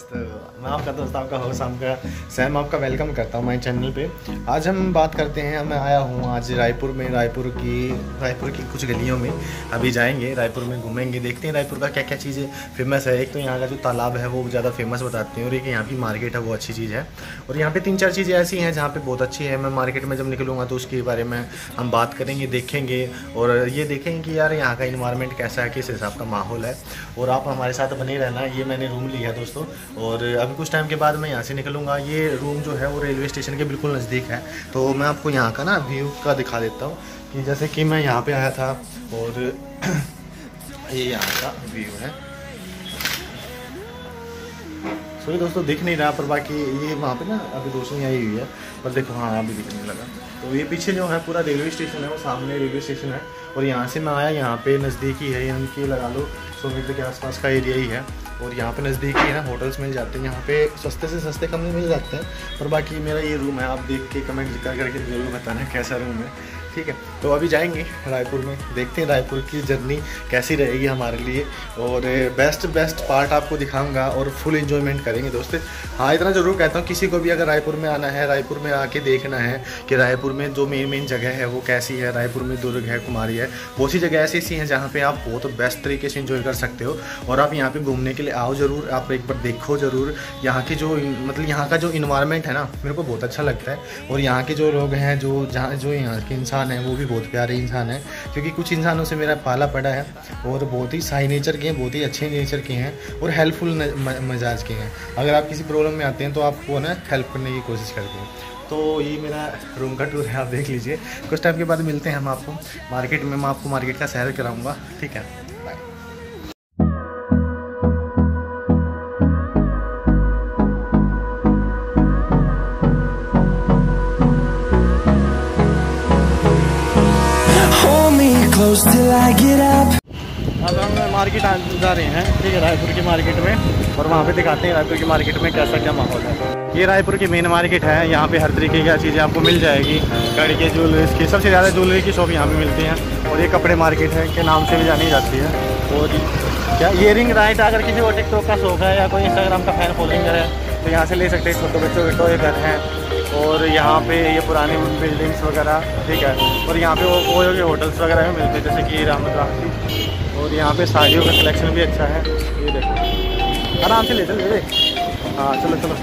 दोस्तों मैं आपका दोस्त, आपका होस्ट आपका सैम आपका वेलकम करता हूँ माई चैनल पे। आज हम बात करते हैं, मैं आया हूँ आज रायपुर में, रायपुर की रायपुर की कुछ गलियों में। अभी जाएँगे, रायपुर में घूमेंगे, देखते हैं रायपुर का क्या क्या चीज़ें फ़ेमस है। एक तो यहाँ का जो तालाब है, वो ज़्यादा फ़ेमस बताते हैं, और एक यहाँ की मार्केट है, वो अच्छी चीज़ है। और यहाँ पर तीन चार चीज़ें ऐसी हैं जहाँ पर बहुत अच्छी है। मैं मार्केट में जब निकलूँगा तो उसके बारे में हम बात करेंगे, देखेंगे। और ये देखेंगे कि यार यहाँ का इन्वायरमेंट कैसा है, किस हिसाब का माहौल है। और आप हमारे साथ बने रहना, ये मैंने रूम लिया दोस्तों। और अभी कुछ टाइम के बाद मैं यहाँ से निकलूँगा। ये रूम जो है वो रेलवे स्टेशन के बिल्कुल नज़दीक है। तो मैं आपको यहाँ का ना व्यू का दिखा देता हूँ कि जैसे कि मैं यहाँ पे आया था और ये यहाँ का व्यू है। सॉरी दोस्तों, दिख नहीं रहा, पर बाकी ये वहाँ पे ना अभी रोशनी आई हुई है। पर देखो हाँ अभी दिखने लगा। तो ये पीछे जो है, पूरा रेलवे स्टेशन है, वो सामने रेलवे स्टेशन है। और यहाँ से मैं आया, यहाँ पे नज़दीकी है यानी कि लगा लो सौ मीटर के आसपास का एरिया ही है। और यहाँ पे ही है होटल्स मिल जाते हैं। यहाँ पे सस्ते से सस्ते कमरे मिल जाते हैं और बाकी मेरा ये रूम है, आप देख के कमेंट कर करके ज़रूर बताना कैसा रूम है। ठीक है? तो अभी जाएँगे रायपुर में। देखते हैं रायपुर की जर्नी कैसी रहेगी हमारे लिए। और बेस्ट बेस्ट पार्ट आपको दिखाऊँगा और फुल इन्जॉयमेंट करेंगे दोस्त। हाँ इतना ज़रूर कहता हूँ, किसी को भी अगर रायपुर में आना है, रायपुर में आके देखना है कि रायपुर में जो मेन मेन जगह है, वो कैसी है, रायपुर में दुर्ग है, कुमारी है बहुत सी जगह ऐसी ऐसी हैं जहाँ पर आप बहुत बेस्ट तरीके से इन्जॉय कर सकते हो। और आप यहाँ पर घूमने के लिए आओ ज़रूर, आप एक बार देखो ज़रूर। यहाँ की जो मतलब यहाँ का जो इन्वायरमेंट है ना, मेरे को बहुत अच्छा लगता है। और यहाँ के जो लोग हैं, जो जहाँ, जो यहाँ के इंसान इंसान है, वो भी बहुत प्यारे इंसान है। क्योंकि कुछ इंसानों से मेरा पाला पड़ा है और बहुत ही साई नेचर के हैं, बहुत ही अच्छे नेचर के हैं और हेल्पफुल मिजाज के हैं। अगर आप किसी प्रॉब्लम में आते हैं तो आपको ना हेल्प करने की कोशिश करते हैं। तो ये मेरा रूम का टूर है, आप देख लीजिए। कुछ टाइम के बाद मिलते हैं हम आपको। मार्केट में मैं आपको मार्केट का सैर कराऊँगा, ठीक है? Close till I get up. अब हम मार्केट जा रहे हैं, ठीक है, रायपुर की मार्केट में, और वहाँ पे दिखाते हैं रायपुर की मार्केट में कैसा क्या माहौल है। ये रायपुर की मेन मार्केट है, यहाँ पे हर तरीके की चीज़ें आपको मिल जाएगी। गाड़ी के ज्वेलरीज की, सबसे ज़्यादा ज्वेलरी की शॉप यहाँ पे मिलती हैं, और ये कपड़े मार्केट है के नाम से भी जानी जाती है। और क्या ये रिंग राइट अगर किसी को टिकटॉक का शौक है, या कोई इंस्टाग्राम का फ़ैन फॉलोइंग है तो यहाँ से ले सकते हैं छोटे बच्चों के टॉय घर हैं। और यहाँ पे ये पुरानी बिल्डिंग्स वगैरह, ठीक है? और यहाँ पे वो वो के होटल्स वगैरह भी मिलते हैं, जैसे कि राम और यहाँ पे साड़ियों का कलेक्शन भी अच्छा है। ये देखो। आराम से ले, चल, ले हाँ चलो चलो।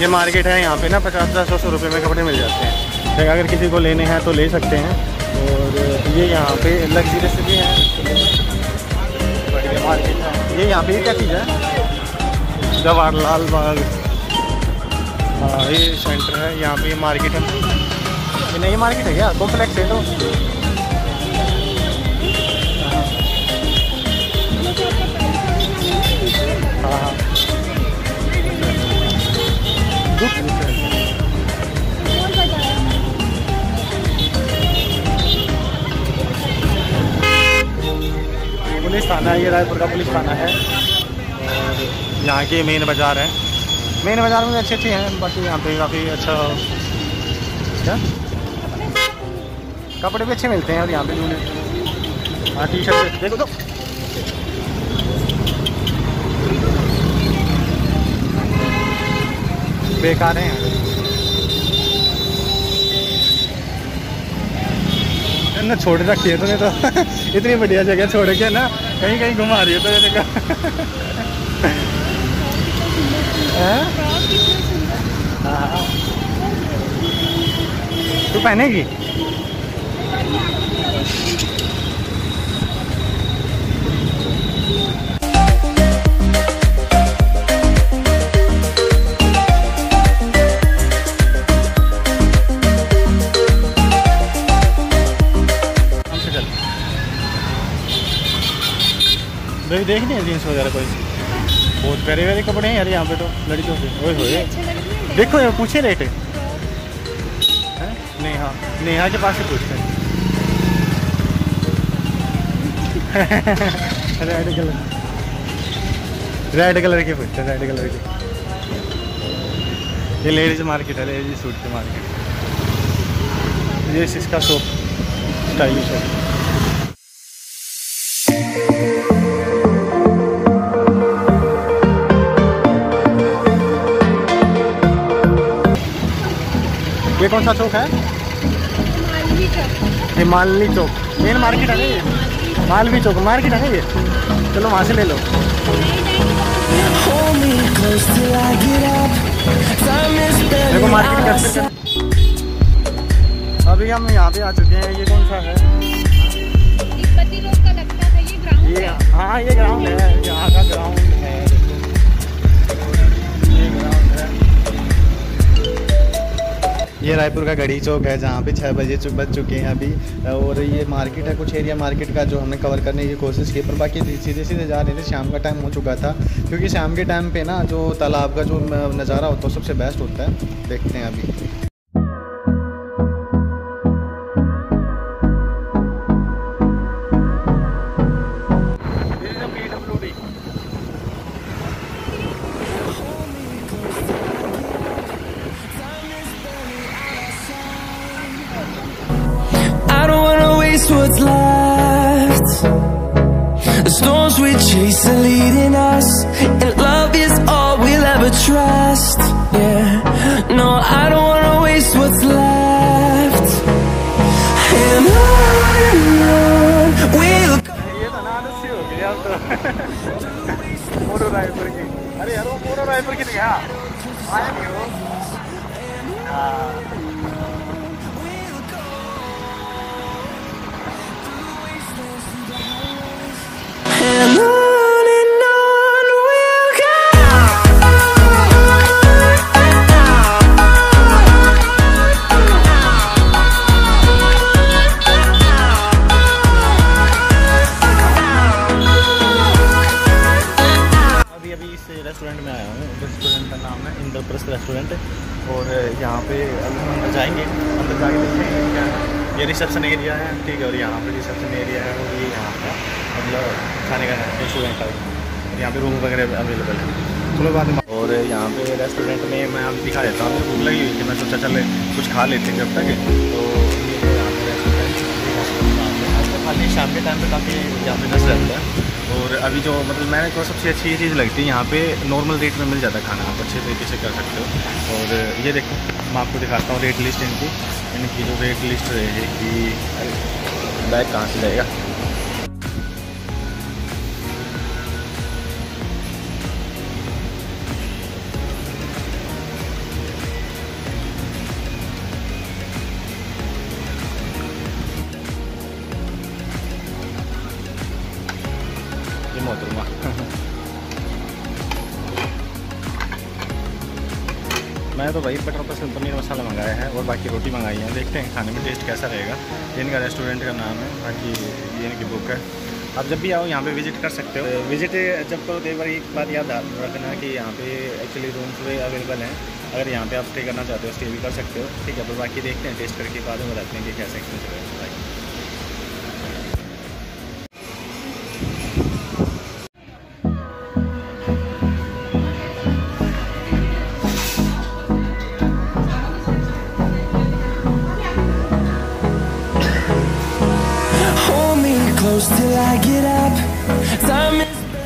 ये मार्केट है यहाँ पे ना पचास पचास सौ सौ रुपये में कपड़े मिल जाते हैं। तो अगर किसी को लेने हैं तो ले सकते हैं। और ये यहाँ पे लग्जरियस भी है। बढ़िया मार्केट है। ये यहाँ पे क्या चीज़ है? जवाहरलाल बाग। हाँ ये सेंटर है, यहाँ पे मार्केट है। ये नई मार्केट है क्या? है। तो हाँ हाँ। पुलिस थाना है, ये रायपुर का पुलिस थाना है। यहाँ के मेन बाज़ार है। मेन बाज़ार में अच्छे अच्छे हैं, बाकी यहाँ पे काफ़ी अच्छा क्या? कपड़े भी अच्छे मिलते हैं और यहाँ पे हाँ टी शर्ट देखो तो। बेकार हैं ना छोड़ रखी है तूने तो। इतनी बढ़िया जगह छोड़ के ना कहीं कहीं घुमा रही है तो तू पहनेगी? देख नहीं जीन्स वगैरह कोई? बहुत प्यारे प्यारे कपड़े हैं यार यहाँ पे तो लड़कियों के। ओए होए। देखो यार पूछे रेट। नेहा नेहा के पास से पूछते हैं। रेड कलर रेड कलर के पूछते हैं रेड कलर के। ये लेडीज़ मार्केट है लेडीज़ सूट की मार्केट ये इसका शॉप स्टाइलिश है। ये कौन सा चौक है? हिमालय चौक। मेन मार्केट है ना ये? मालवी चौक। मार्केट है ना ये? चलो वहाँ से ले लो। देखो मार्केट कैसे अभी हम यहाँ पे आ चुके हैं। ये कौन सा है? का लगता था ये ग्राउंड है। हाँ ये ग्राउंड है। यहाँ का ग्राउंड ये रायपुर का गढ़ी चौक है, जहाँ पे छः बजे बज चुके हैं अभी। और ये मार्केट है, कुछ एरिया मार्केट का जो हमने कवर करने की कोशिश की, पर बाकी सीधे सीधे जा रहे थे, शाम का टाइम हो चुका था। क्योंकि शाम के टाइम पे ना, जो तालाब का जो नज़ारा होता है सबसे बेस्ट होता है। देखते हैं अभी। storms we chase are leading us, and love is all we'll ever trust. Yeah, no, I don't wanna waste what's left. And on and on we'll go. ये तो ना आदत सी हो गई अब तो मोरो रायपुर की अरे यार वो मोरो रायपुर की दिखा आया नहीं हो हाँ Restaurant में आया हूँ। रेस्टोरेंट का नाम है इंद्रप्रस्थ रेस्टोरेंट और यहाँ पे अंदर जाएँगे। अंदर जाके देखेंगे क्या। ये रिसेप्शन एरिया है, ठीक है, और यहाँ पे रिसेप्शन एरिया है, और ये यहाँ का मतलब खाने का रेस्टोरेंट का यहाँ पे रूम वगैरह अवेलेबल है। चलो बाद में और यहाँ पे रेस्टोरेंट में मैं आप दिखा देता हूँ। भूख लगी हुई थी, मैं सोचा चल कुछ खा लेते हैं जब तक। तो यहाँ पे खाली शाम के टाइम पे काफ़ी यहाँ पे रस रहता है। और अभी जो मतलब मैंने को सबसे अच्छी ये चीज़ लगती है यहाँ पे नॉर्मल रेट में मिल जाता है खाना। आप अच्छे तरीके से कर सकते हो। और ये देखो, मैं आपको दिखाता हूँ रेट लिस्ट इनकी। इनकी जो रेट लिस्ट रहेगी बैग कहाँ से जाएगा? तो वही बटर पसंद पनीर मसाला मंगाया है और बाकी रोटी मंगाई है। देखते हैं खाने में टेस्ट कैसा रहेगा। इनका रेस्टोरेंट का नाम है, बाकी ये इनकी बुक है। आप जब भी आओ, यहाँ पे विज़िट कर सकते हो। विज़िट जब करो तो एक बार एक बात याद रखना कि यहाँ पे एक्चुअली रूम्स भी अवेलेबल हैं। अगर यहाँ पे आप स्टे करना चाहते हो स्टे भी कर सकते हो। ठीक है तो बाकी देखते हैं टेस्ट करके बाद में बताते हैं कि कैसा एक्सपीरियंस रहेगा बाकी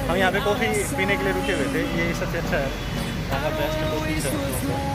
हम यहाँ पे कॉफ़ी पीने के लिए रुके हुए थे ये सबसे अच्छा है। यहाँ का बेस्ट कॉफ़ी है।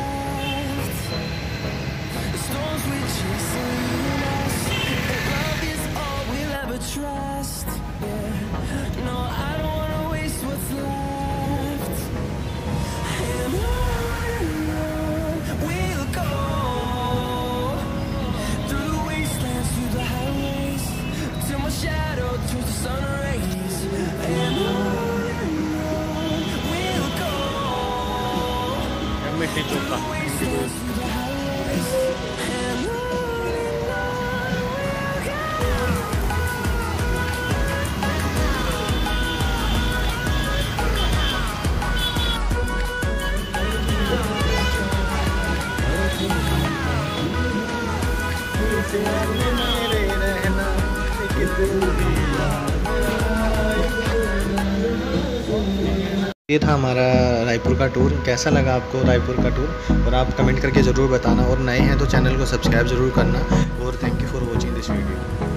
ये था हमारा रायपुर का टूर कैसा लगा आपको रायपुर का टूर और आप कमेंट करके ज़रूर बताना। और नए हैं तो चैनल को सब्सक्राइब ज़रूर करना। और thank you for watching this video